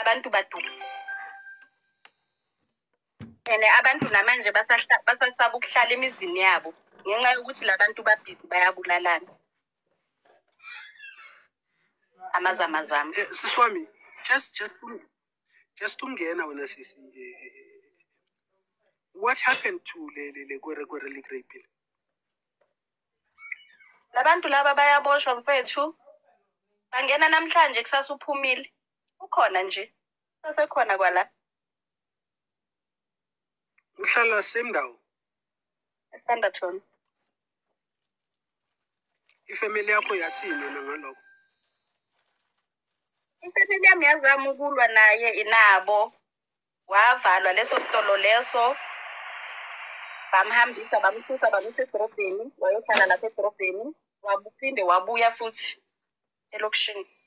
abantu baduka and abantu namanje basahla- basasaba ukuhlala emizini yabo ngenxa yokuthi la bantu babhizi bayabulalana. Amazamazama Eh, siswami just just just ungena wena sisi eh, eh, eh, what happened to le le le kwere kwere le grape le? labantu laba bayaboshwa mfethu. Bangena namhlanje kusasa uphumile. Ukhona nje. Sasekhona kwala. Uhlala same ndawo? Estanderton ifamily yakho yathini yona ngalokho? Ifamily yami yazama ukulwa naye inabo. Wavalwa leso sitolo leso. Bamhambisa bamsusa bamisa edorobheni wayohlala lapha edorobheni wabuphinde wabuya futhi elokishini.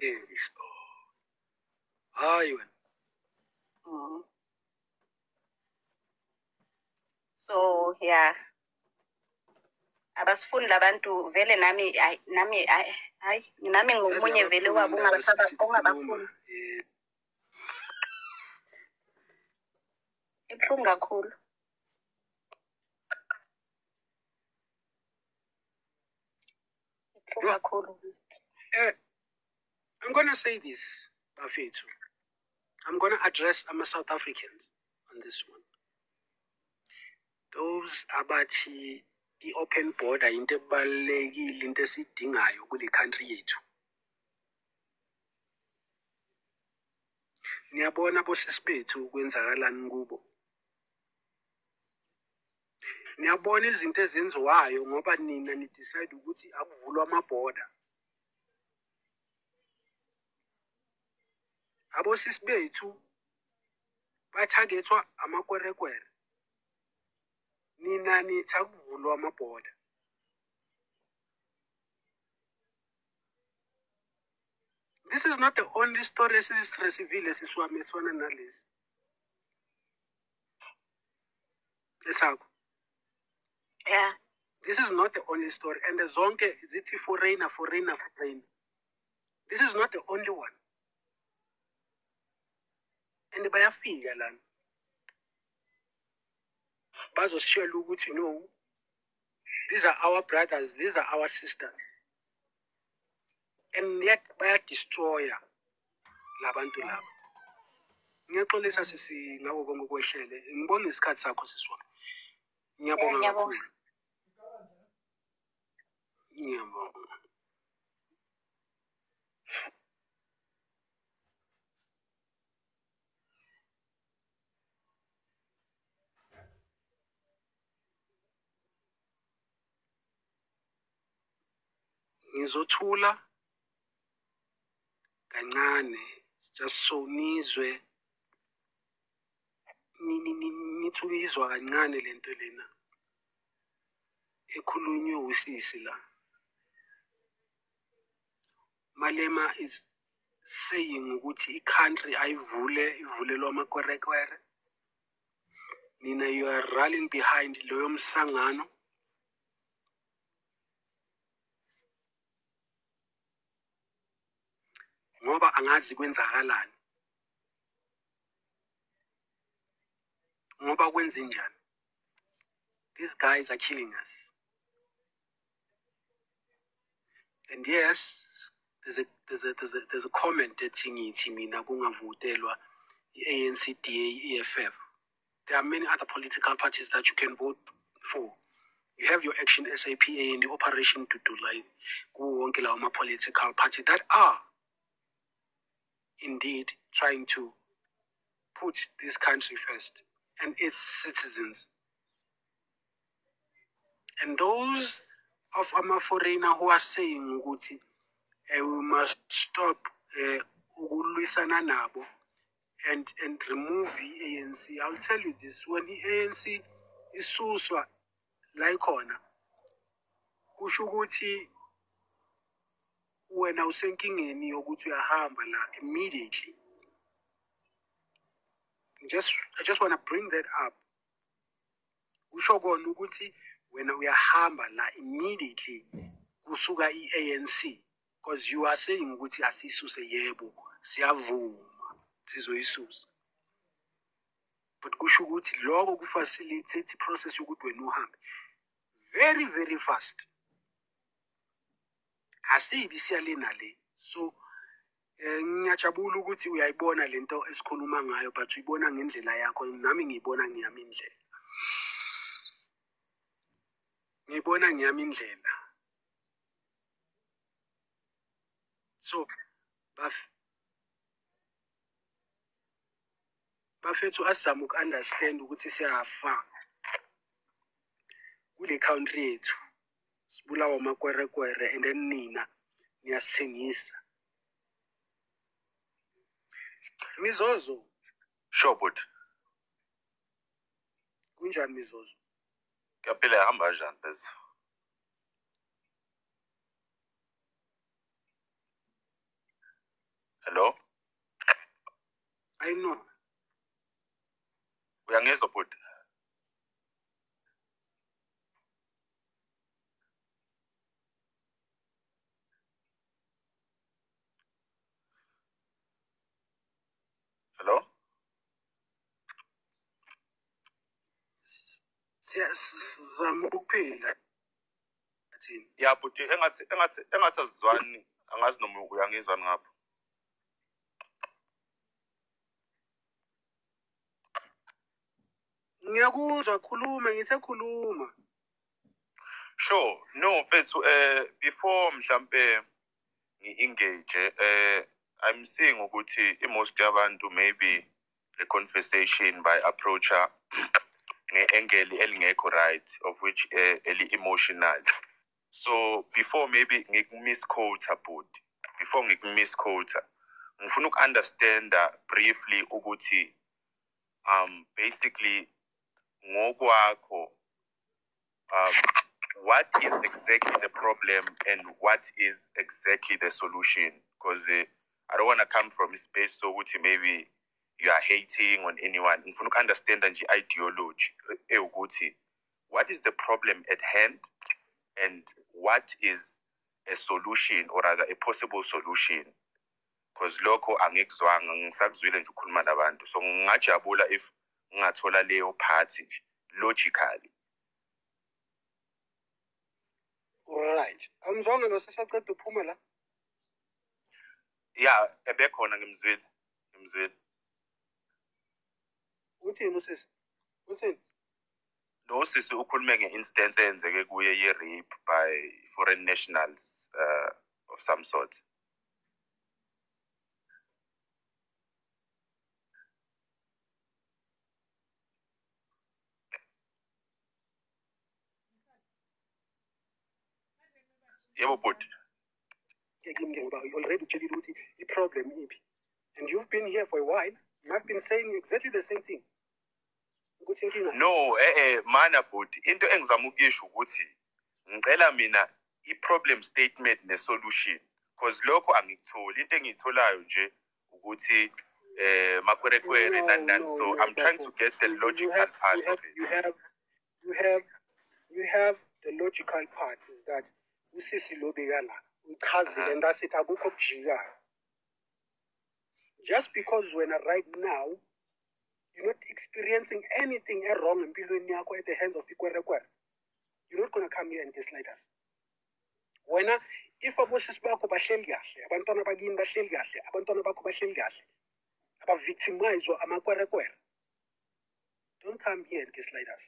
Eh, hayi wena. Mm. so yeah. Abasifuni labantu vele nami nami ayi hayi nami ngomunye vele wabo ongabafuni Eh, ibuhlungu kakhulu. Ibuhlungu kakhulu. Eh, I'm gonna say this, Bafethu. I'm gonna address ama South Africans on this one. Those abathi i-open border into ebalulekile into esiyidingayo kule country yethu. Niyabona bosisi bethu kwenzakalani kubo. Niyabona izinto ezenziwayo ngoba nina nidecide ukuthi akuvulwa amabhoda. Abosisi bethu bathagethwa amakwerekwere nina nithi akuvulwa amabhoda. This is not the only story esisiresivile siswami esifana nalesi. Esakho? Yeah. This is not the only story and zonke zithi foreigner foreigner foreigner this is not the only one and bayafika lana. Bazositshela ukuthi no these are our brothers these are our sisters. And yet bayadestroya labantu laba. Ngiyaxolisa sisi ngako konke okwehlele. Ngibona isikhathi sakho siswami ngiyabonga ngiyabonga. kakhulu. Ngiyabonga. Ngizothula kancane just so nizwe ni- ni- ni- nithi uyizwa kancane lento lena ekhulunywe usisi la. Malema is saying ukuthi i-country ayivule ivulelwa amakwerekwere. Nina you are rallying behind loyo msangano. Ngoba angazi kwenzakalani. Ngoba kwenze njani? These guys are killing us. And yes there's a, there's a, there's a, there's a comment ethi ngithi mina kungavutelwa i-ANC DA EFF there are many other political parties that you can vote for. You have your action SAPA and the operation to do like wonke lawo ma-political party that are indeed trying to put this country first and its citizens. And those of ama-foreigner who are saying ukuthi eh, we must stop eh, ukulwisana nabo and and remove the ANC. I'll tell you this, when the ANC isuswa la ikhona kusho ukuthi wena usenkingeni yokuthi uyahamba la immediately. Just i just want to bring that up. Kusho kona ukuthi wena uyahamba la immediately kusuka i-ANC because you are saying ukuthi asisuse yebo siyavuma sizoyisusa but kusho ukuthi lokho kufacilitate i-process yokuthi wena uhambe very very fast. Asibi siyale nale. So eh ngiyajabula ukuthi uyayibona lento esikhuluma ngayo but uyibona ngendlela yakho. Nami ngiyibona ngiyami indlela. Ngiyibona ngiyami indlela. So baf bafethu asizame uku-understand ukuthi siyafa kule country yethu. Sibulawa amakwerekwere and then nina niyasithengisa mizozo. Sure, but kunjani mizozo? Kaphela ihamba kanjani bese? Hello? i know Uyangizwa but sizama ukuphila thina Yeah, but engathi engathi engathi azizwani angazi noma uyangizwa ngapha. ngiyakuzwa khuluma ngithe khuluma Sure. No, mfethu eh before mhlambe ngi-engage eh I'm seeing ukuthi i-most yabantu maybe the conversation by approacher nge-angle elingekho right of which eh, eli-emotional. So before maybe ngikumisquote but before ngikumisquote ngifuna uku-understanda briefly ukuthi um basically ngokwakho um, what is exactly the problem and what is exactly the solution? Because uh, I don't want to come from a space so which maybe you are hating on anyone. Ngifuna uku-understand nje ideology eh, ukuthi what is the problem at hand? And what is a solution or rather a possible solution? Because lokho angikuzwanga ngisakuzwile nje ukhuluma nabantu. So ngingajabula if ngingathola leyo party nje logically. Right awumzwanga nosesaceda uphuma la ya ebekhona ngimzwile ngimzwile uthini usisi uthini lo sisi ukhulume nge-instance eyenzeke kuye ye-rape by foreign nationals uh, of some sort. Yebo bhuti. Ngiyakimke ngoba already utshelile ukuthi i-problem iphi and you've been here for a while i've been saying exactly the same thing ukuthi inkinga no eh eh mana bhuti into engizama ukuyisho ukuthi ngicela mina i-problem statement ne-solution because lokho angikutholi into engiyitholayo nje ukuthi eh makwerekwere No, nani nani no, so no, i'm trying to Bafo. get the You- you logical have- part you have, of it you have you have you have the logical part is that usisi lo bekala uchazile Uh-huh. and asithi akukho okujikayo just because wena right now you're not experiencing anything wrong empilweni yakho at the hands of ikwerekwere. You're not going to come here and gaslight us. Wena if abosisi bakho bahleli kahle abantwana bakini bahleli kahle abantwana bakho bahleli kahle abavictimizwa amakwerekwere don't come here and gaslight us.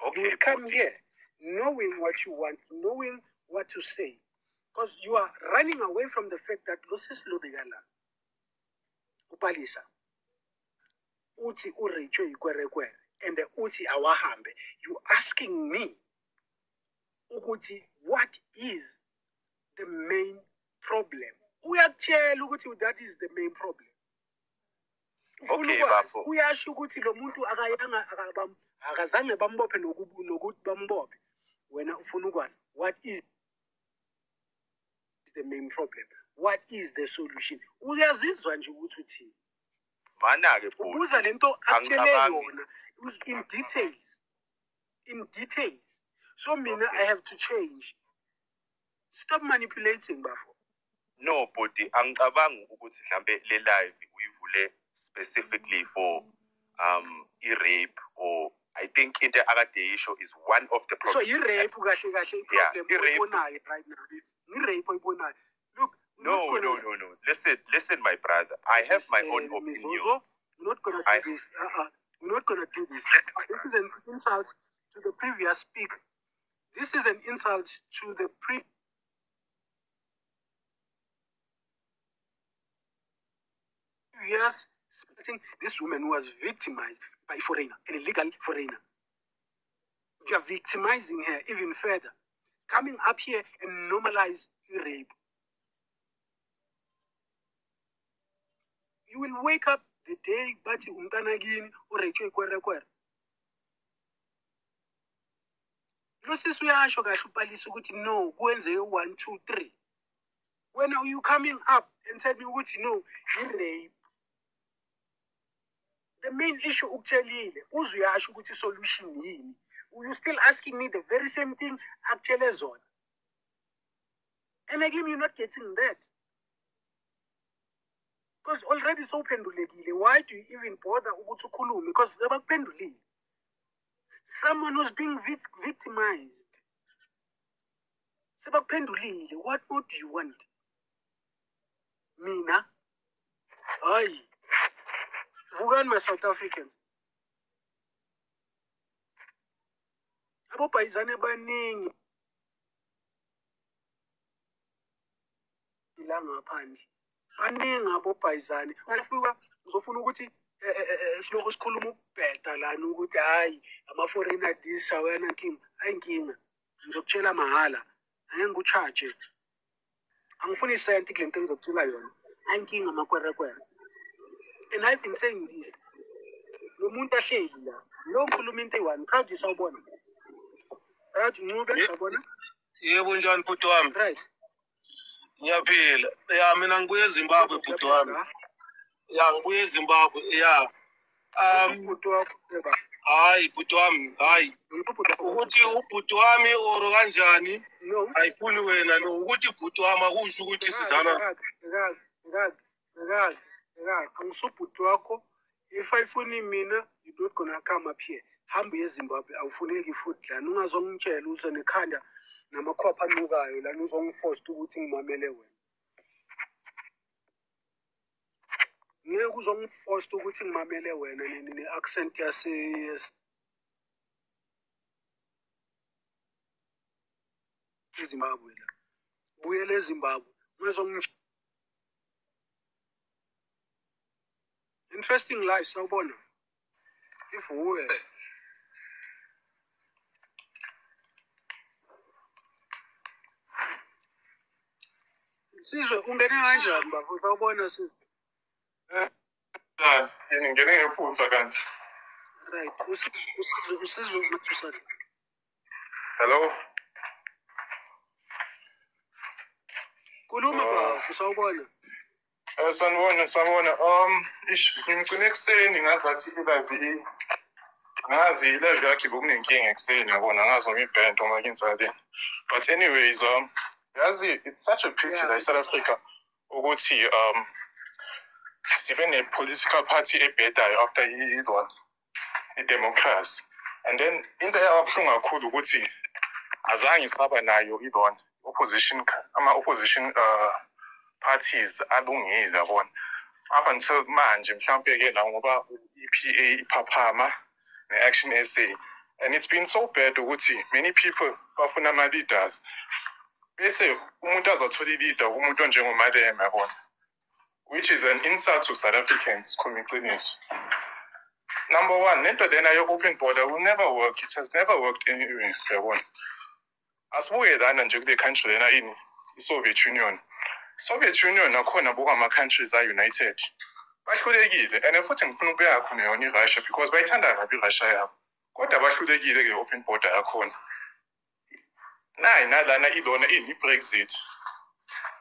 You okay will come here knowing what you want, knowing what to say. Because you are running away from the fact that Lucis Lobigala, Upalisa, Uti Urecho Ikwerekwe, and Uti Awahambe. You asking me, Ukuti, what is the main problem? Uyakutshela ukuthi that is the main problem. Uyasho ukuthi lo muntu akayanga akazange bambophe nokuthi bambophe wena ufuna ukwazi what is the main problem what is the solution uyazizwa nje ukuthi uthini mana-ke ubuza lento akutshele Angicabangi. yona in details in details. So mina i have to change. Stop manipulating bafo. No bodi angicabangi ukuthi mhlambe le live uyivule specifically for um i-rape or i think into akade yisho is one of the so problems i-rape kahle kahle Yeah, i-problem i-rape. oyibonayo right now. I-rape oyibonayo no no no no. Listen listen my brother. I have my own opinion. We're not gonna do this. Uh-uh. we're not gonna do this. This is an insult to the previous speaker. This is an insult to the pre previous speaker. this woman was victimized by a foreigner an illegal foreigner. You are victimizing her even further coming up here and normalize rape you will wake up the day bathi umntana kini urejwe ikwerekwere lo sisi uyasho kahle ubhalisa ukuthi no kwenzeke one two three. When are you coming up and tell me ukuthi no i-rape the main issue ukutshelile uze uyasho ukuthi i-solution yini? You still asking me the very same thing zona. And again you're not getting that because already sowuphendulekile. Why do you even bother ukuthi ukhulume? Because sebakuphendulile. Someone who's being vic- victimized. Sebakuphendulile. What more do you want? Mina? Hayi. Vukani ma-south africans. Abobhayizane baningi. La ngaphandle baningi abobhayizane ufika uzofuna ukuthi eh, eh, eh, silokhu sikhuluma ukubheda lana ukuthi hayi ama-foreigner this awena nkinga. Ayinkinga ngizokutshela mahhala. Angeke ngikutshaje angifuni isenti kule nto engizokutshela yona. Ayinkinga amakwerekwere and i've been saying this. Lo muntu ahleli la lo ngikhuluma into eyi-one. Proud isawubona right ncube Ye- sabona yebo njani bhuti wami right. Ngiyaphila. Ya mina ngibuye ezimbabwe bhuti wami. Ya ngibuye ezimbabwe ya. Um hayi bhuti wami hayi. Ukuthi ubhuti wami oro kanjani? Ayifuni wena no ukuthi bhuti wami akusho ukuthi sizala angisubhuti wakho. If ayifuni mina you not gonna come up here. Hambe ezimbabwe awufuneki futhi lana ungazongitshela uze nekhanda namakhopha anukayo lana uzongifosta ukuthi ngimamele wena. Ngeke uzongifosta ukuthi ngimamele wena ne- ne- ne-accent yase yas- ezimbabwe la. Buyele ezimbabwe. Ungazongitshela interesting life sawubona. Ivuwe Sizwe ungene kanjani ah. bafo sawubona sizwe. Ah, eh. ngingene ngephunza kanti. Right. Usizwe usizwe umathusana. Hello. Kuluma ah. bafo sawubona. Eh sanibona sanibona um ish ngimcine ekseni ngazathi ilabi ngazi ilabi yakhe bokunenkinga ekseni yabona ngazo ngibhento uma kinsaleni but anyways um yazi it's such a pity Yeah. la e-south africa ukuthi um sibe ne-political party ebhedayo after i-one i-democracy. And then into eyabuhlungu kakhulu ukuthi azange saba nayo i-one opposition ama-opposition uh, parties alungile yabona? Up until manje mhlawumbe-ke la ngoba i-EPA iphaphama ne-action SA and it's been so bad ukuthi many people bafuna ama-leaders. Bese umuntu azothola i-leader kumuntu onjengomalema yabona which is an insult to South Africans sikhuluma iqiniso number one lento lena yo-open border will never work. It has never worked anyway yabona asibuke lana nje kule country lena ini i-soviet union. Soviet Union nakhona buka ama-countries a-united. Bahlulekile and futhi ngifuna ukubeka khona yona i-russia because bayithanda kabi i-russia yabo. Kodwa bahlulekile ke open border yakhona. Nayi nalana ilona ini i-brexit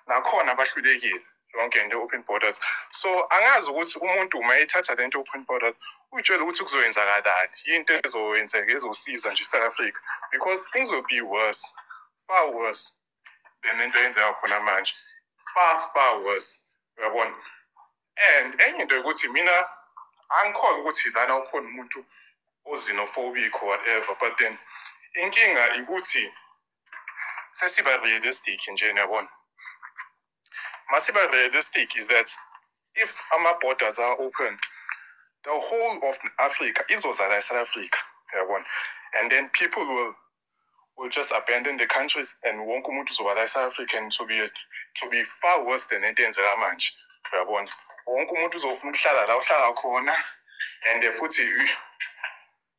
nakhona bahlulekile yonke into open borders. So angazi ukuthi umuntu uma ethatha le nto open borders uyitshele ukuthi kuzoyenzakalani? Yinto ezoyenzeka ezosiza nje i-south africa. Because things will be worse far worse than into eyenzeka khona manje. Far far worse uyabona? And enye into yokuthi mina angikholwa ukuthi lana ukhona umuntu ozinophobic or whatever but then inkinga ikuthi sesiba realistic nje uyabona masiba realistic is that if our borders are open the whole of africa izozala e-south africa uyabona and then people will will just abandon the countries and umuntu uzoba la e-south african to be to be far worse than into eyenzeka manje uyabona wonke umuntu uzofuna ukuhlala la uhlala khona and futhi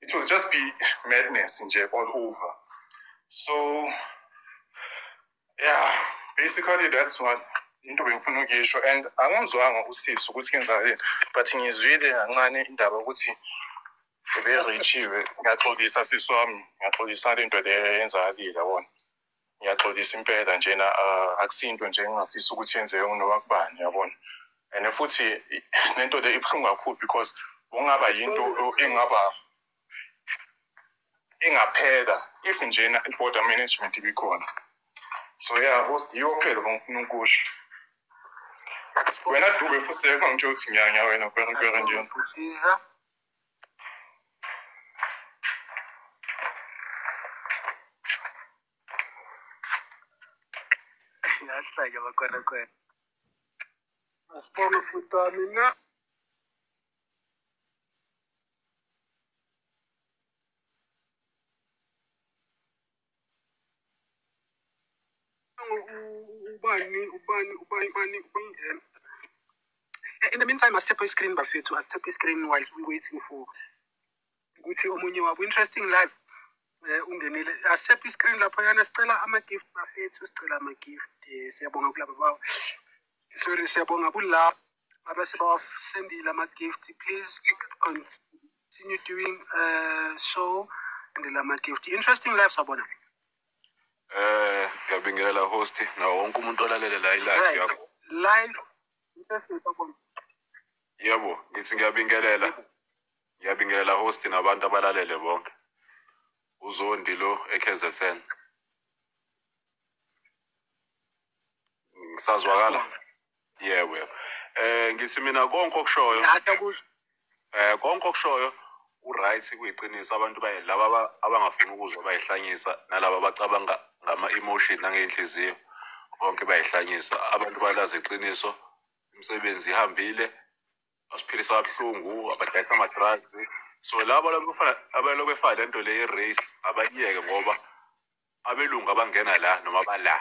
it will just be madness nje all over. So yeah basically that's what into bengifuna ukuyisho and angimzwanga usisi ukuthi kwenzakaleni but ngizwile kancane indaba ukuthi beberichiwe ngiyaxolisa sisi wami ngiyaxolisa le nto leyo yenzakalile yabona? Ngiyaxolisa impela njena uh, akusinto nje engingafisa ukuthi yenzeke kunoma kubani yabona? And futhi i- lento le ibuhlungu kakhulu because kungaba yinto engaba engaphela if njena i-border management ibikhona. 所以啊，我是要开的侬侬过去。我那土匪不是讲就怎样样，我那可能可能就。Nossa, eu vou correr, correr. Mas, por no puto, a. in the meantime asithephe iscreen bafethu asithephe iscreen while we waiting for ukuthi omunye wabo. Interesting live eh ungenile asithephe iscreen lapho yana sicela ama-gift bafethu sicela ama-gift. Eh, siyabonga kulaba bawo sorry siyabonga kula abasebawasendile ama-gift. Please continue doing uh, so and ama-gift. Interesting live sabona Eh ngiyabingelela host nawo wonke umuntu olalele la ilive yakho. live Yebo, ngithi ngiyabingelela. Ngiyabingelela host nabantu abalalele bonke. Uzondi lo eKZN. Ngisazwakala. Yebo. yebo. Eh ngithi mina konke okushoyo eh konke okushoyo uright kuyiqiniso abantu baye laba aba- abangafuni ukuzwa bayihlanyisa nalaba abacabanga ngama emotion nangenhliziyo. Bonke bayihlanyisa abantu balazi iqiniso. Imisebenzi ihambile. Basiphilisa kabuhlungu abadayisa ama-drugs. So laba abaloku befaka le nto le ye-race abayiyeke ngoba abelungu abangena la noma bala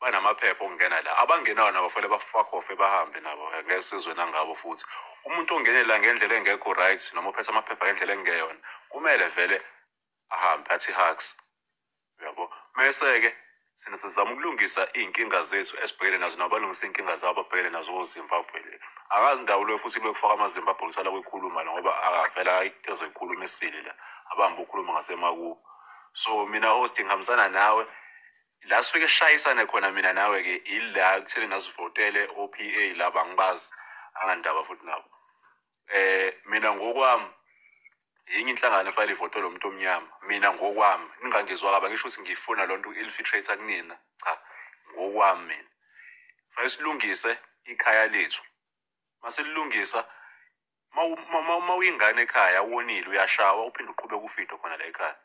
banamaphepha okungena la. Abangenayo nabo fanele bafuck off bahambe nabo. Ngeke sizwe nangabo futhi. Umuntu ongene la ngendlela engekho right noma uphethe amaphepha ngendlela engeyona kumele vele ahambe athi hugs. Uyabo? Mese-ke sina sizama ukulungisa iy'nkinga zethu esibhekene nazo nabalungisa iy'nkinga zabo ababhekene nazo ozimbabwe le. Akazi ndawo leyo futhi kube kufaka amazimbabwe kusala kwekhuluma la ngoba akavela ezoyikhuluma esile la abambe ukhuluma ngasemakubo. So mina host ngihambisana nawe. La sifike sishayisane khona mina nawe-ke ila kutheni nasivotele o-p a laba angibazi anganindaba futhi nabo. Eh mina ngokwami yinye inhlangano efanele ivotele umuntu omnyama mina ngokwami ningangizwa kaba ngisho ukuthi ngifuna loo nto ilfiltrate kunina. Cha ngokwami mina. Fanele silungise ikhaya lethu. Masililungisa ma uyingane ekhaya wonile uyashawa uphinde uqhubeke ufido khona la ekhaya.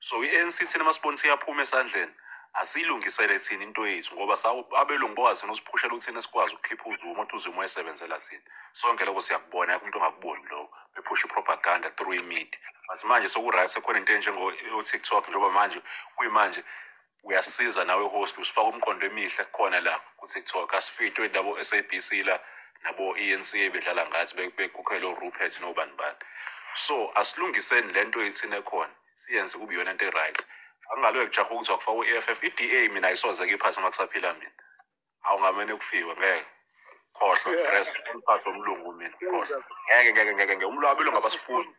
So i-ANC thina masibonisa iyaphuma esandleni. Asiyilungisele thina into yethu ngoba abelungu bokwazi thina usiphushela ukuthi thina sikwazi ukukhipha uzuma ukuthi uzuma wayesebenzela thina. Sonke lokho siyakubona umuntu ongakuboni lokho bephusha i-propaganda through i-media. But manje seku-right sekhona into enjengo-tiktok njengoba manje kuyimanje uyasiza nawe host usifaka umqondo emihle khona la ku-tiktok. Asifitwe labo SABC la nabo ENC bedlala ngathi be- bekukhokhela uRupert nobani bani. So asilungiseni lento yethina khona siyenze kube iyona into e-right. Angaloyo kujaha ukuthi akufaka u-EFF i-DA mina ayisoze kiphansi uma kusaphila mina. Awungamane kufiwe ngeke. Khohlwa rest umphathi womlungu mina khohlwa. ngeke ngeke ngeke ngeke. Umlungu abelungu abasifuni.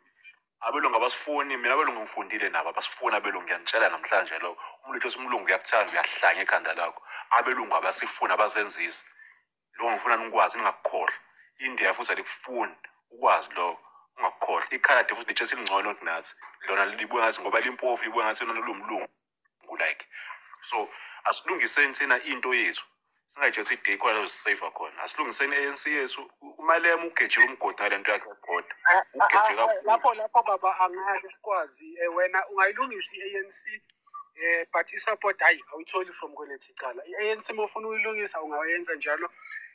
Abelungu abasifuni mina abelungu ngifundile nabo. Abasifuni abelungu ngiyanitshela namhlanje lokho. Umlutho othi umlungu uyakuthanda uyahlanya ekhanda lakho. Abelungu abasifuni abazenzisi lokho ngifuna nikwazi ningakukhohlwa. India futhi alikufuni. Ukwazi lokho ungakukhohlwa ikhaladi futhi litshe silingcono kunathi. Lona libuye ngathi ngoba limpofu libuye ngathi lona lumlungu like. So asilungiseni thina into yethu. Singayijesi i-day khona siseva khona. Asilungiseni i-anc yethu. Umalema ugejile umgodi ngale nto yakhe yokubhoda ugeje kakhulu. lapho lapho baba angeke sikwazi eh, wena ungayilungisa i-ANC eh but i-support hayi awuyitholi from kwelethu icala. i-ANC uma ufuna uyilungisa ungayenza njalo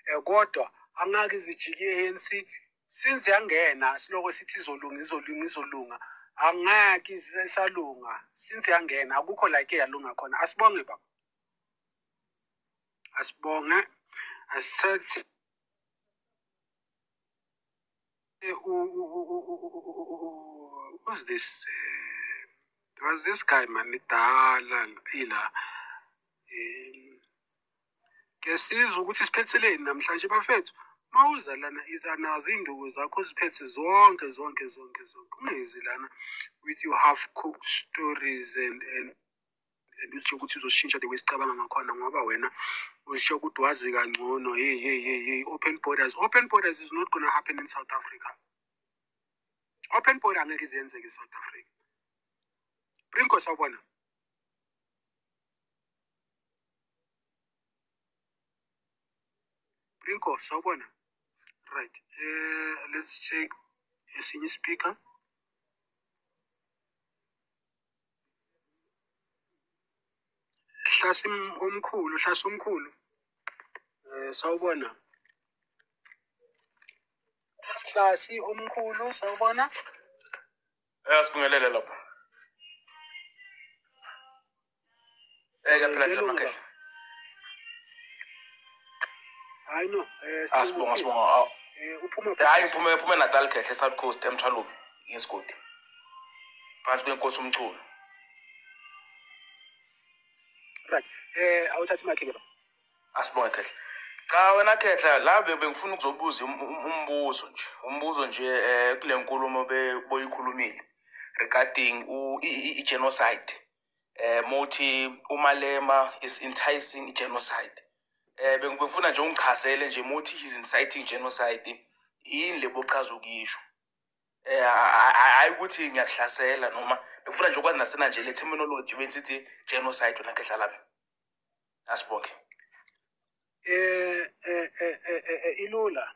eh kodwa angake izijiki i-ANC since yangena siloko sithi izolunga izolunga izolunga angeke isalunga since yangena akukho like eyalunga khona. Asibonge baba. Asibonge. Asisathi who's this uh, there was this guy man idala ila um kuyasiza ukuthi siphetheleni namhlanje bafethu? Mawuza lana iza nazo iy'nduku zakho ziphethe zonke zonke zonke zonke. Ungezi lana with your half cooked stories and and and usho ukuthi uzoshintsha the way sicabanga ngakhona ngoba wena usho ukuthi wazi kangcono. Hey hey hey hey open borders. Open borders is not gonna happen in south africa. Open border angeke izenzeke e-south africa. Brinko sawubona. Brinko sawubona. Right uh, let's take esinye speaker hlasi omkhulu hlasi omkhulu eh sawubona hlasi omkhulu sawubona Eh sibingelele lapha. Eh kaphela nje Ngelunga. makhe. hayi no eh Asibonga sibonga. hayi uphume uphume natal kahle esouth coast emthwalubi ngesigodi phantsi kwenkosi umchulo right. Um awuthathi makhe ke asibonge khehla. Cha wena khehla la bengifuna ukuzobuza um-, um-, umbuzo nje. Umbuzo nje um kule nkulumo boyikhulumile regarding i-genocide. Um mothi umalema is enticing i-genocide. Eh bengifuna nje ungichazele nje mothi he's inciting genocide. Yini lebo chaza ukisho? Eh hayi ukuthi ngiyakuhlasela noma bengifuna nje ukwazi nasena nje le terminology bensithi genocide wena Khehle lapha. Asibonge. eh eh eh eh, eh, eh, ilula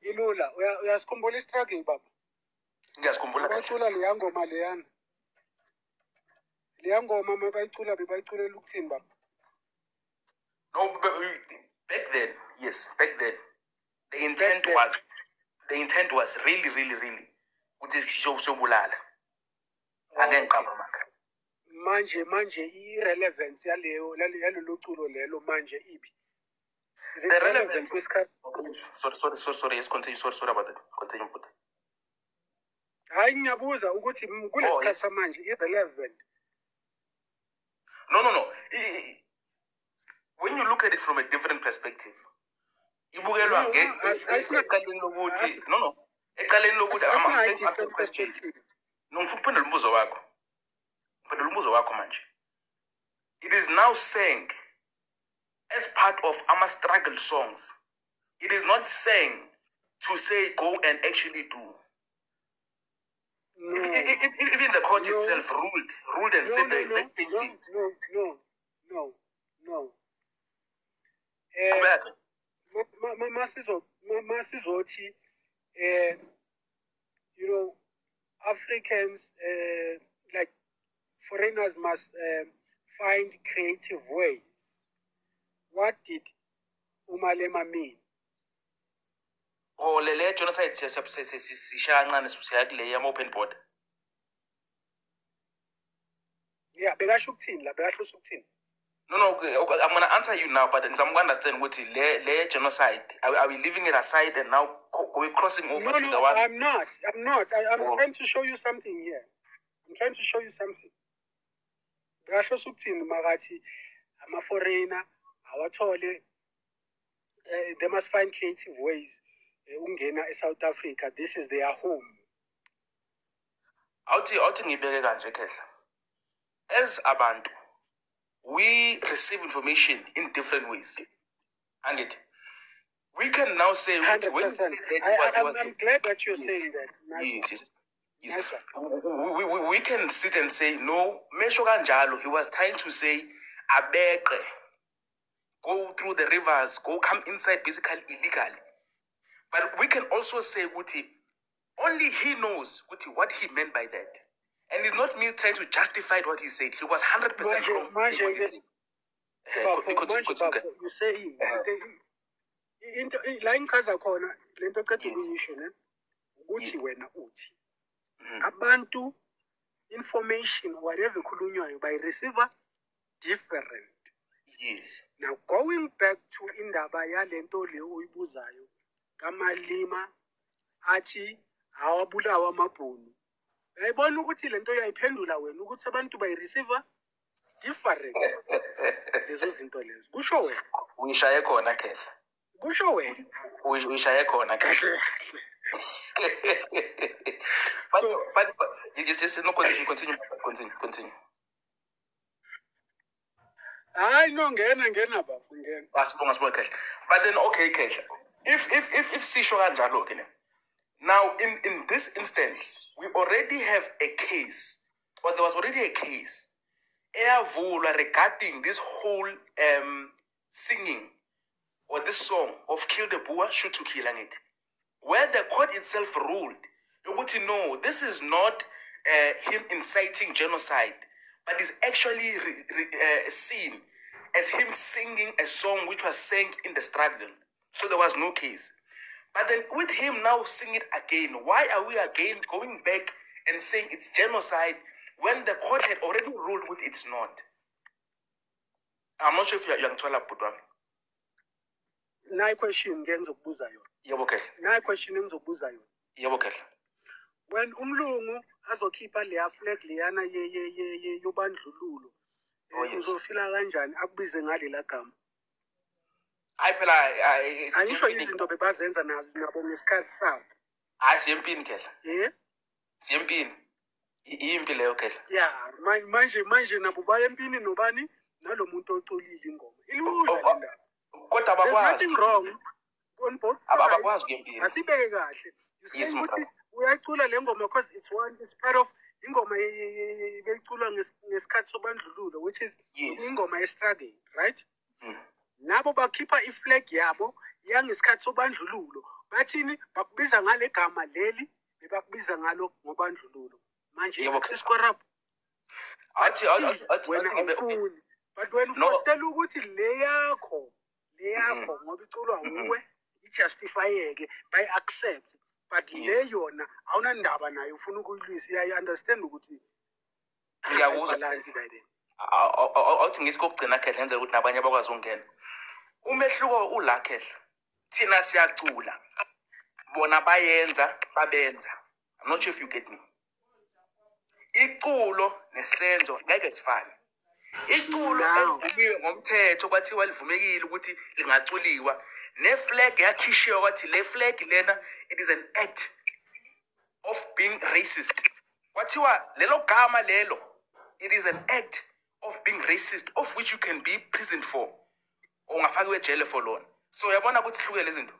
ilula Uya- uyasikhumbula i-struggling baba Ngiyazikhumbula kahle. abacula leya ngoma leyana leya ngoma mabayicula bebayiculela ukuthini baba No, but back then, yes, back then, the intent then. was, the intent was really, really, really, ukuthi sisho sobulala. Ake ngiqamba maka. manje manje i-relevance yaleyo yalelo culo lelo manje ibi The relevance- kwesikhathi Sorry, sorry, sorry, sorry, yes, continue, sorry, sorry about that. Continue, Buddha. hayi ngiyabuza ukuthi m- kule Oh, samanje i-relevant No, no, no. When you look at it from a different perspective, ibukelwa No, as- asina- ecaleni lokuthi, no, no, ecaleni lokuthi, No, ngifuna ukuphendula umbuzo wakho. Phendula umbuzo wakho manje. It is now saying as part of our struggle songs. It is not saying to say go and actually do. no E- e- e- Even the court No. itself ruled ruled and no said the no no exact same no thing. no no no no masizothi eh you know africans uh, like foreigners must um, find creative ways what did umalema mean Oh le le genocide sishaya kancane siya kule yama open border. yeah bekasho ukuthini la bekahlosa ukuthini No, no, okay, okay, I'm gonna answer you now, but I'm gonna understand what le le genocide. Are, we- are we leaving it aside and now co- we're crossing over no to no the one? i'm not i'm not I, i'm Oh. trying to show you something here i'm trying to show you something bekahlosa ukuthini makathi ama-foreigner awathole uh, they must find creative ways uh, ukungena e-south africa this is their home awuthi awuthi ngibeke kanje khehla as abantu we receive information in different ways. Angithi we can now say when say that I, was, I, I'm glad that you're Yes. saying that. Nice yes, yes. Nice. We, we, we, can sit and say no mesho kanjalo. He was trying to say abeqe go through the rivers. Go come inside basically illegally. But we can also say ukuthi only he knows what he meant by that and it's not me trying to justify what he said he was 100% Manje- wrong for saying what he said. Eh, Bafo, continue, manje continue. bafo, you saying into into la engichaza khona lento qeda Yes. ukuyisho ne ukuthi wena uthi Mhm. abantu information whatever ekhulunywayo bayireceiver different yes now going back to indaba yalento le oyibuzayo kamalima athi awabulawa amabhunu uyayibona ukuthi lento uyayiphendula wena ukuthi abantu bayireceiver different lezo zinto lezo kusho wena uyishaye khona kehla kusho wena Uyish- uyishaye khona kahle but, So- but, but yes, yes, no, continue, continue, continue, continue. hayi no ngena ngena bafu ngena Asibonga sibonga kahle. But then okay kahle. If if if if sisho kanjalo ke ne. Now in in this instance we already have a case or there was already a case eyavulwa regarding this whole um singing or this song of Kill the Boer Shoot to Kill it where the court itself ruled ukuthi know this is not uh, him inciting genocide but is actually re- re- uh, seen as him singing a song which was sang in the struggle. So there was no case but then with him now singing it again why are we again going back and saying it's genocide when the court had already ruled with it's not? I'm not sure if uyangithola bhuti wami nayi question ke engizokubuza yona. Yebo kehla nayi question engizokubuza yona. Yebo kehla when umlungu azokhipha leya flag leyana ye- ye- ye- ye- yobandlululo Oh, uzofila kanjani? Akubize ngalela gama hayi phela siyempini- izinto bebazenza nazo nabo ngesikhathi sabo. Hayi siyempini kehla ye? Siyempini I- iyimpi leyo kehla ya ma- manje manje nabo baya empini nobani? Nalo muntu oculile ingoma. Ilula Oh, le oh, ndaba. kodwa abakwazi. wrong on both sides. abakwazi kuyempini asibeke kahle. Ukuthi uyacula le ngoma because it's one it's part of ingoma beyiculwa nges- ngesikhathi sobandlululo which is ingoma ye-struggle right? Mm. Nabo bakhipha iflag yabo yangesikhathi sobandlululo. Bathini? Bakubiza ngale gama leli bebakubiza ngalo ngobandlululo. Manje athi- wena awufuni. But wena ufostela ukuthi le yakho le yakho ngoba iculwa uwe ijustifyeke bayi-accept but le yona awunandaba nayo ufuna ukuyilwisa. Uyayi-understand ukuthi Ngiyakuzwa. Awuthi ngithi kokugcina kehla ngenzeka ukuthi nabanye bakwazi ukungena. Umehluko ula kehla thina siyacula. Bona bayenza babenza. I'm not sure if you get me. Iculo nesenzo ngeke sifane iculo elivumiwe ngomthetho kwathiwa livumekile ukuthi lingaculiwa. Neflag yakhishiwa kwathi le flag lena it is an act of being racist. Kwathiwa lelo gama lelo it is an act of being racist of which you can be imprisoned for. Ungafakiwe ejele for lona. So uyabona ukuthi hluke lezi zinto?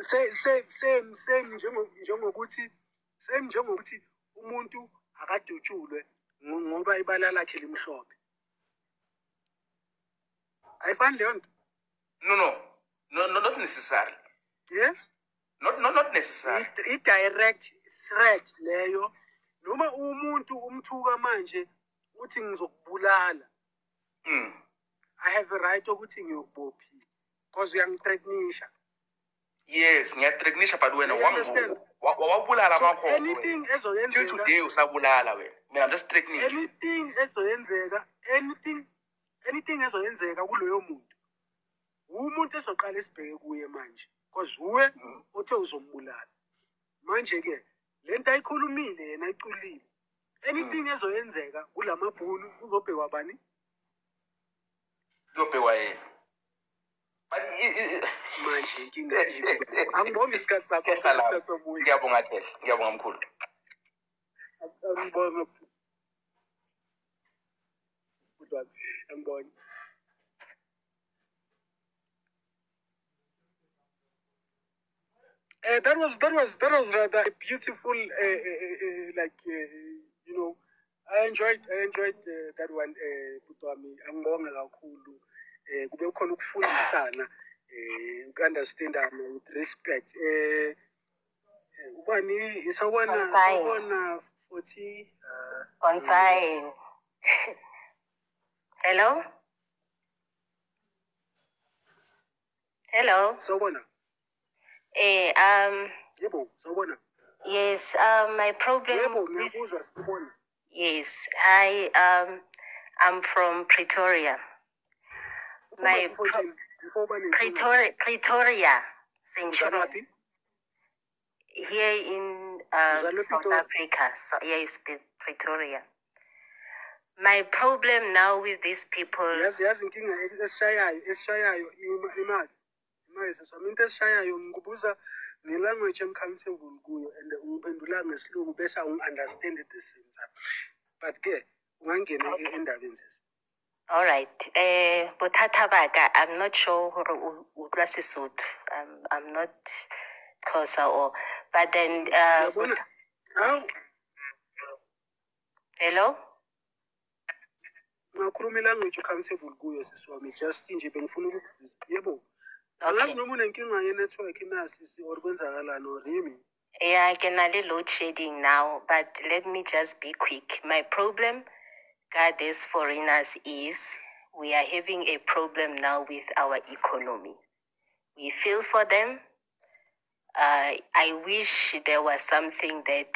Same same njengo- njengokuthi same njengokuthi umuntu akadutshulwe ngo- ngoba ibala lakhe limhlophe. Ayifani leyo nto? No no. No, no not necessarily yeah not, not, not necessary. I- i-direct threat leyo. Noma umuntu umthuka manje uthi ngizokubulala. Mm. i have a right ukuthi ngiyokubophile because uyangithreatenisha yes ngiyatreknisha but wena You wam- understand? wa- wa- wabulala so amakhokho anything wena. till ezoyenzeka today usabulala wena. Mina I'm just threatening anything ezoyenzeka anything anything ezoyenzeka kuloyo muntu umuntu ezoqala esibheke kuye manje because uwe othe uzombulala manje ke lento ayikhulumile yena ayiculile. Anything ezoyenzeka kulamabhunu kuzobhekwa bani? Kuyobhekwa yena. But i- i- i- manje inkinga yini angibonge isikhathi sakho Kehla la. Mthatha Obuye. ngiyabonga kehla ngiyabonga mkhulu. Angibonge Budwana, angibonge Uh, that was that was that was rather a beautiful uh, uh, uh, uh, like uh, you know I enjoyed I enjoyed uh, that one eh bhuti wami angibonge kakhulu eh kube khona ukufundisana eh ukunderstandana with respect eh eh, ubani isawona sawona 40 uh, On fine. Hello? Hello? sawona Eh, um, yebo sawona yes, um, my problem with, yes, hi, um, I'm from Pretoria. My pro- Pretoria, Pretoria, Centurion, here in uh, South Africa. So, yes, Pre- Pretoria. My problem now with these people, yazi yazi inkinga esishayayo esishayayo ima- imali imali sesami into esishayayo ngikubuza ngelanguage em-comfortable kuyo and ungiphendula ngesilungu bese angi-understand at the same time but ke ungangena e- endabeni sesi all right. Eh, bothata baka, I'm not sure hore o utlwa Sesotho. I'm, I'm not Xhosa or, but then, uh, hello? ungakhuluma ilanguage o-comfortable kuyo sisi wami just nje bengifuna ukukuzisa yebo Okay. noma unenkinga ye-network na sisi or kwenzakalani or yimi Yeah, I can a load shedding now, but let me just be quick. My problem, God, foreigners is we are having a problem now with our economy. We feel for them. Uh, I wish there was something that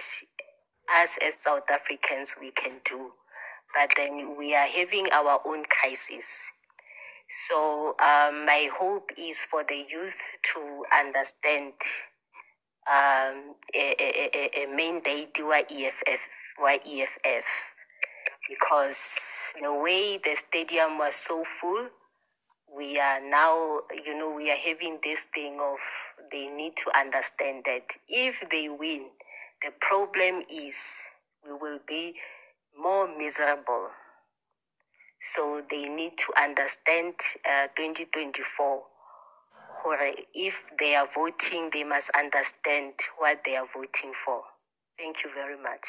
us as South Africans we can do, but then we are having our own crisis. So um, my hope is for the youth to understand um, a, a, a, a mandate wa EFF, wa EFF, because the way the stadium was so full, we are now, you know, we are having this thing of they need to understand that if they win, the problem is we will be more miserable. So they need to understand uh, 2024 hore if they are voting, they must understand what they are voting for. Thank you very much.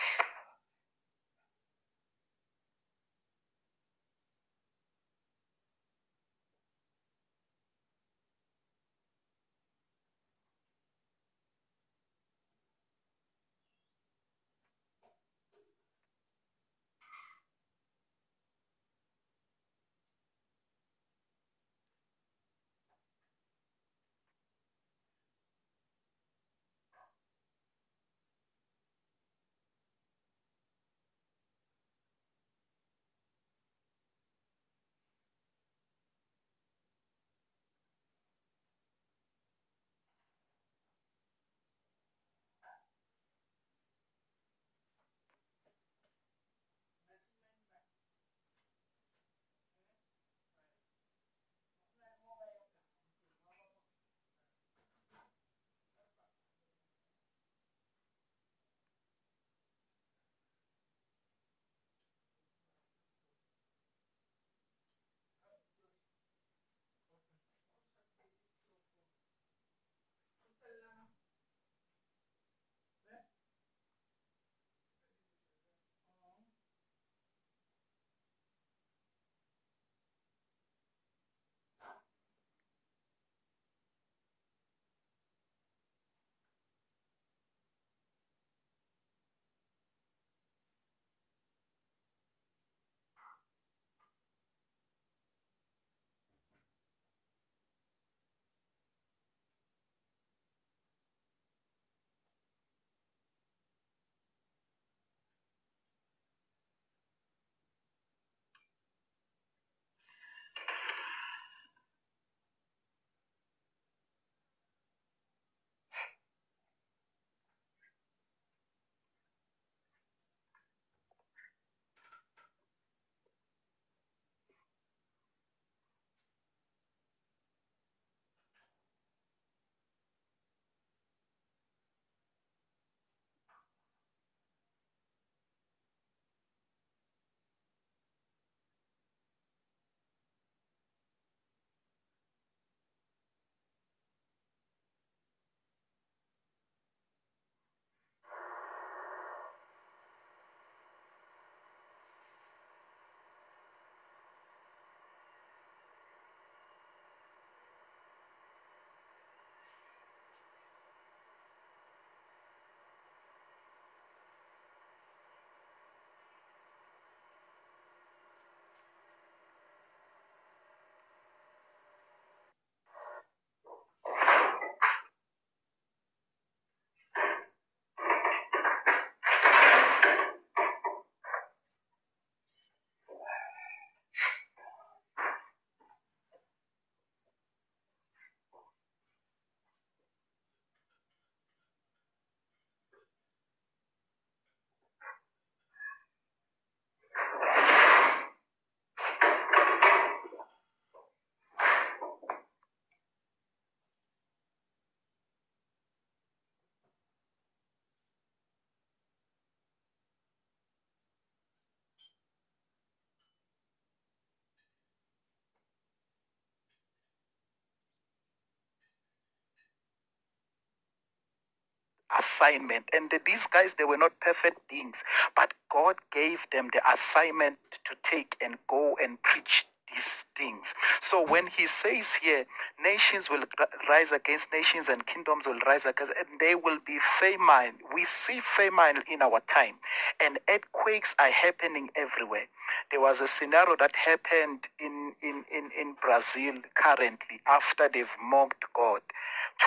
Assignment. And these guys, they were not perfect beings, but God gave them the assignment to take and go and preach these things. So when he says here, nations will rise against nations and kingdoms will rise against, and they will be famine. We see famine in our time, and earthquakes are happening everywhere. There was a scenario that happened in, in, in, in Brazil currently after they've mocked God.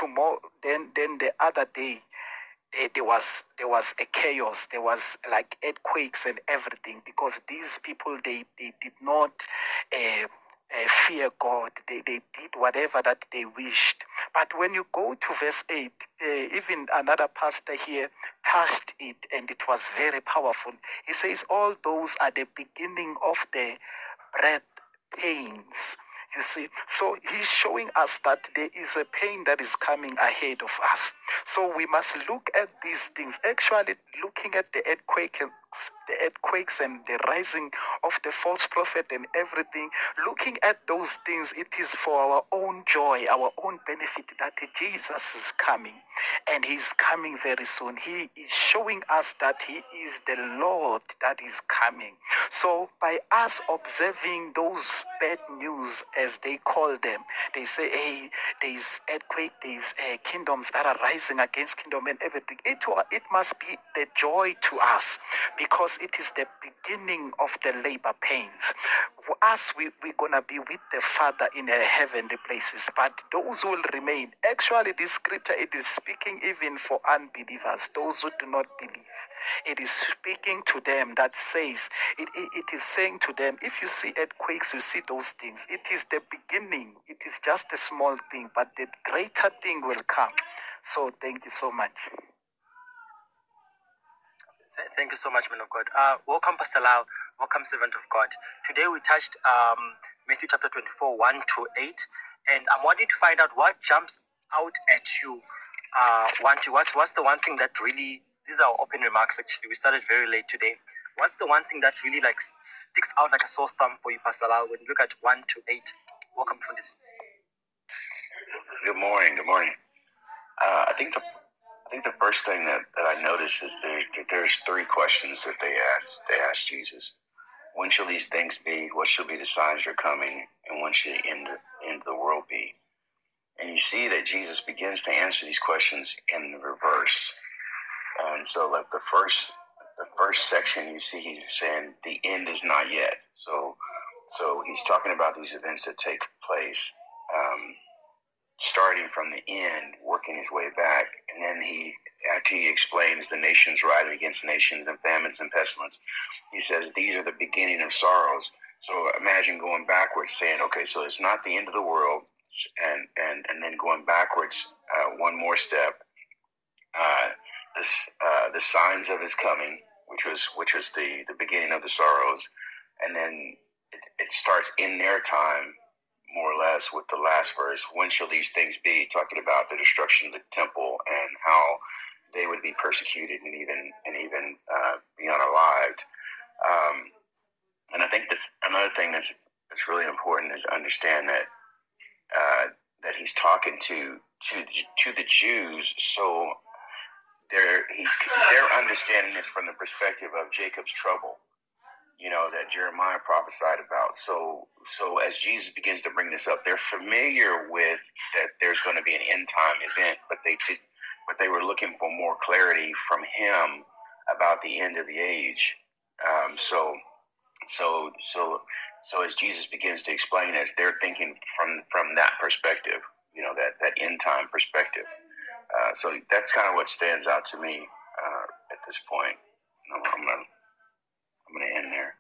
Tomorrow, then, then the other day, there, there was there was a chaos there was like earthquakes and everything because these people they they did not uh, uh, fear God. They, they did whatever that they wished. But when you go to verse 8, uh, even another pastor here touched it and it was very powerful. He says, All those are the beginning of the breath pains. You see, so he's showing us that there is a pain that is coming ahead of us. So we must look at these things. Actually, looking at the earthquake the earthquakes and the rising of the false prophet and everything, looking at those things, it is for our own joy, our own benefit that Jesus is coming. And he's coming very soon. He is showing us that he is the Lord that is coming. So by us observing those bad news, as they call them, they say, hey, there's earthquake, there's uh, kingdoms that are rising against kingdom and everything. It, it must be the joy to us because it is the beginning of the labor pains. Us, we, we're going to be with the Father in the heavenly places, but those will remain. Actually, this scripture, it is speaking even for unbelievers, those who do not believe. It is speaking to them that says, it, it, it is saying to them, if you see earthquakes, you see those things. It is the beginning. It is just a small thing, but the greater thing will come. So thank you so much. Th- Thank you so much, man of God. Uh, welcome, Pastor Lau. Welcome, servant of God. Today we touched um, Matthew chapter 24, 1 to 8. And I'm wanting to find out what jumps out at you. Uh, one to what's what's the one thing that really these are open remarks actually. We started very late today. What's the one thing that really like sticks out like a sore thumb for you, Pastor Lau, when you look at one to eight? Welcome this. Good morning. Good morning. Uh, I think the I think the first thing that, that I noticed is there, there's three questions that they asked. They asked Jesus, "When shall these things be? What shall be the signs are coming? And when shall the end end of the world be?" And you see that Jesus begins to answer these questions in the reverse. And so, like the first the first section, you see he's saying the end is not yet. So, so he's talking about these events that take place. Um, starting from the end, working his way back, and then he, after he explains the nations rising against nations and famines and pestilence, he says these are the beginning of sorrows. So imagine going backwards, saying, okay, so it's not the end of the world, and and and then going backwards uh, one more step. Uh, this uh, the signs of his coming, which was which was the the beginning of the sorrows, and then it, it starts in their time more or less with the last verse. When shall these things be? Talking about the destruction of the temple and how they would be persecuted and even and even uh, be unalived. Um, and I think this another thing that's that's really important is to understand that uh, that he's talking to to to the Jews. So they're he's they're understanding this from the perspective of Jacob's trouble you know that Jeremiah prophesied about. So so as Jesus begins to bring this up, they're familiar with that there's going to be an end time event, but they did but they were looking for more clarity from him about the end of the age. Um, so so so so as Jesus begins to explain this, they're thinking from from that perspective, you know, that that end time perspective. Uh, so that's kind of what stands out to me uh, at this point. I'm, I'm gonna I'm gonna end there.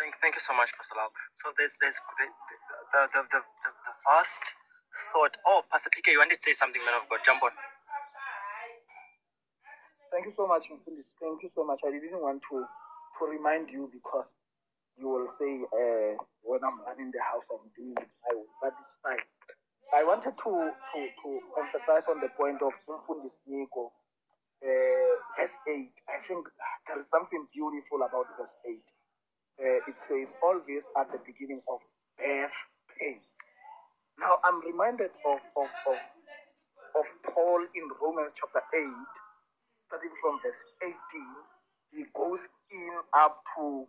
Thank, thank you so much, Pastor Lau. So there's there's the the the the, the, the vast thought. Oh, Pastor PK, you wanted to say something, man of God. Jump on. Thank you so much, Mfundisi. Thank you so much. I didn't want to to remind you because you will say uh, when I'm running the house, I'm doing it my way, but it's fine. I wanted to to, to emphasize on the point of Mfundisi Nico, uh, verse 8. I think there is something beautiful about verse 8. Uh, it says, All this at the beginning of birth pains. Now, I'm reminded of, of, of, of Paul in Romans chapter 8, starting from verse 18, he goes in up to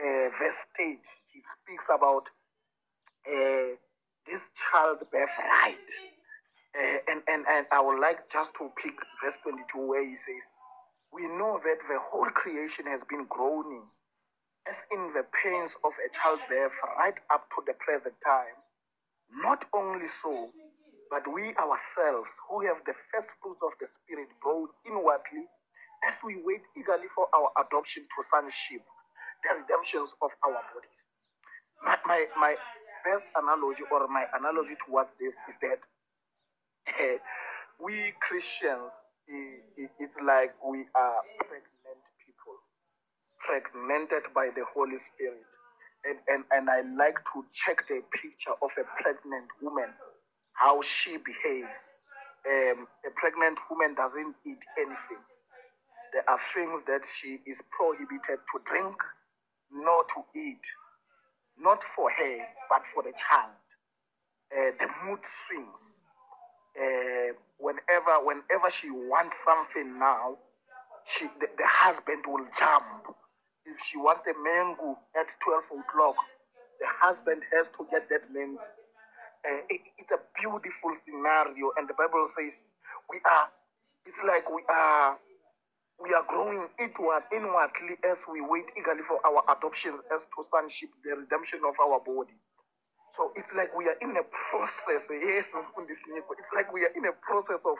uh, verse 8. He speaks about uh, this childbirth right. Uh, and, and, and I would like just to pick verse 22 where he says, We know that the whole creation has been groaning as in the pains of a childbirth right up to the present time. Not only so, but we ourselves, who have the first fruits of the Spirit, grow inwardly as we wait eagerly for our adoption to sonship, the redemptions of our bodies. My, my, my best analogy or my analogy towards this is that we Christians, it's like we are pregnant people, pregnanted by the Holy Spirit. And, and, and I like to check the picture of a pregnant woman, how she behaves. Um, a pregnant woman doesn't eat anything. There are things that she is prohibited to drink, nor to eat. Not for her, but for the child. Uh, the mood swings. Uh, whenever, whenever she wants something now, she, the, the husband will jump. If she wants a mango at 12 o'clock, the husband has to get that mango. Uh, it, it's a beautiful scenario, and the Bible says we are. It's like we are. We are growing inward, inwardly as we wait eagerly for our adoption as to sonship, the redemption of our body. So it's like we are in a process. Yes, it's like we are in a process of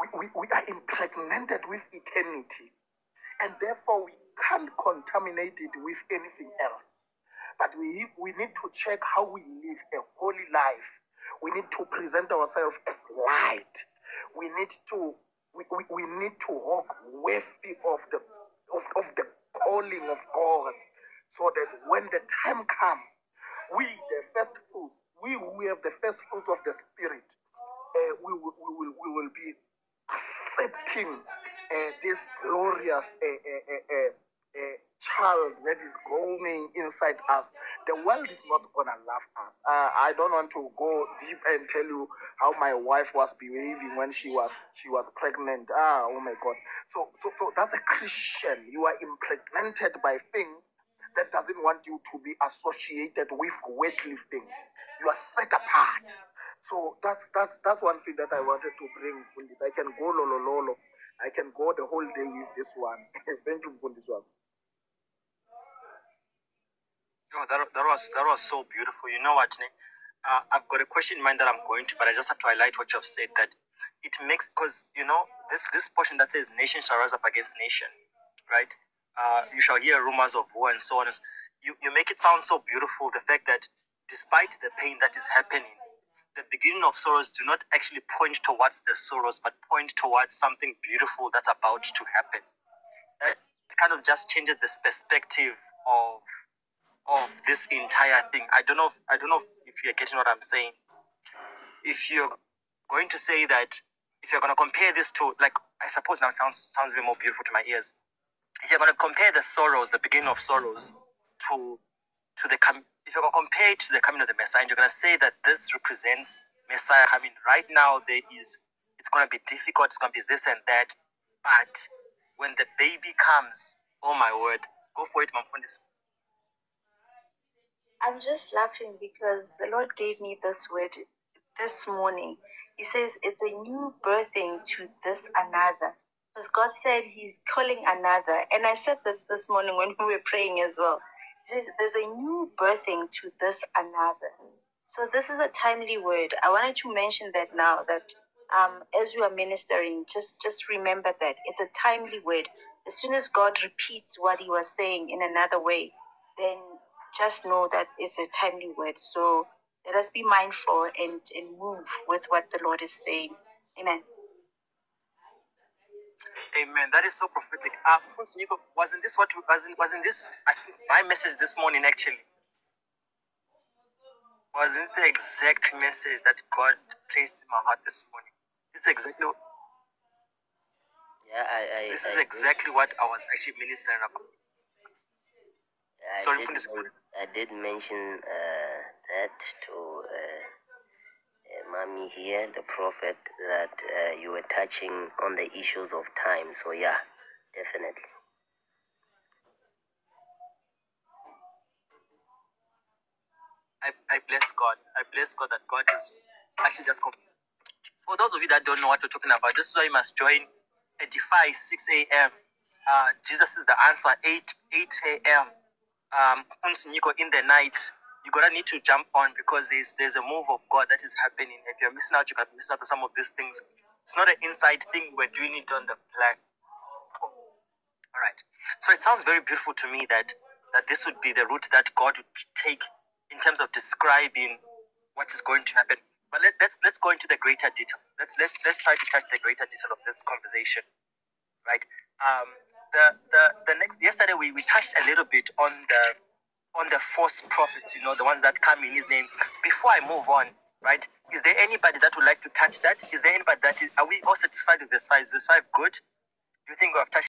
we, we, we are impregnated with eternity, and therefore we can't contaminate it with anything else. But we, we need to check how we live a holy life. We need to present ourselves as light. We need to we, we, we need to walk worthy of the of, of the calling of God. So that when the time comes, we the first fruits, we who have the first fruits of the spirit, uh, we, will, we will we will be accepting uh, this glorious uh, child that is growing inside us. The world is not gonna love us. Uh, I don't want to go deep and tell you how my wife was behaving when she was she was pregnant. Ah, oh my God. So so so that's a Christian. You are impregnated by things that doesn't want you to be associated with weightlifting. You are set apart. So that's that's that's one thing that I wanted to bring. I can go lolo lolo. I can go the whole day with this one. Thank you this one. Oh, that, that was that was so beautiful. You know what? Uh, I've got a question in mind that I'm going to, but I just have to highlight what you've said. That it makes because you know this this portion that says nation shall rise up against nation, right? Uh, you shall hear rumors of war and so on. You you make it sound so beautiful. The fact that despite the pain that is happening, the beginning of sorrows do not actually point towards the sorrows, but point towards something beautiful that's about to happen. That kind of just changes the perspective of of this entire thing. I don't know. If, I don't know if you're getting what I'm saying. If you're going to say that, if you're going to compare this to, like, I suppose now it sounds sounds a bit more beautiful to my ears. If you're going to compare the sorrows, the beginning of sorrows, to to the if you're going to compare it to the coming of the Messiah, and you're going to say that this represents Messiah coming. Right now, there is it's going to be difficult. It's going to be this and that, but when the baby comes, oh my word, go for it, friend. I'm just laughing because the Lord gave me this word this morning. He says it's a new birthing to this another. Because God said He's calling another. And I said this this morning when we were praying as well. Says there's a new birthing to this another. So this is a timely word. I wanted to mention that now that um, as you are ministering, just just remember that it's a timely word. As soon as God repeats what He was saying in another way, then just know that it's a timely word. So let us be mindful and, and move with what the Lord is saying. Amen. Amen. That is so prophetic. Uh, wasn't this what wasn't wasn't this I think my message this morning actually? Wasn't the exact message that God placed in my heart this morning? This is exactly Yeah, I, I this is I exactly what I was actually ministering about. I Sorry did, for this. I did mention uh, that to Mommy here, the prophet, that uh, you were touching on the issues of time. So, yeah, definitely. I, I bless God. I bless God that God is actually just. For those of you that don't know what we're talking about, this is why you must join Edify 6 a.m. Uh, Jesus is the answer 8 8 a.m. Um, in the night. You're gonna need to jump on because there's there's a move of God that is happening. If you're missing out, you can miss out on some of these things. It's not an inside thing. We're doing it on the platform. All right. So it sounds very beautiful to me that that this would be the route that God would take in terms of describing what is going to happen. But let, let's let's go into the greater detail. Let's let's let's try to touch the greater detail of this conversation, right? Um, the the the next yesterday we, we touched a little bit on the on the false prophets, you know, the ones that come in His name. Before I move on, right? Is there anybody that would like to touch that? Is there anybody that is? Are we all satisfied with verse five? Is verse five good? Do you think we have touched?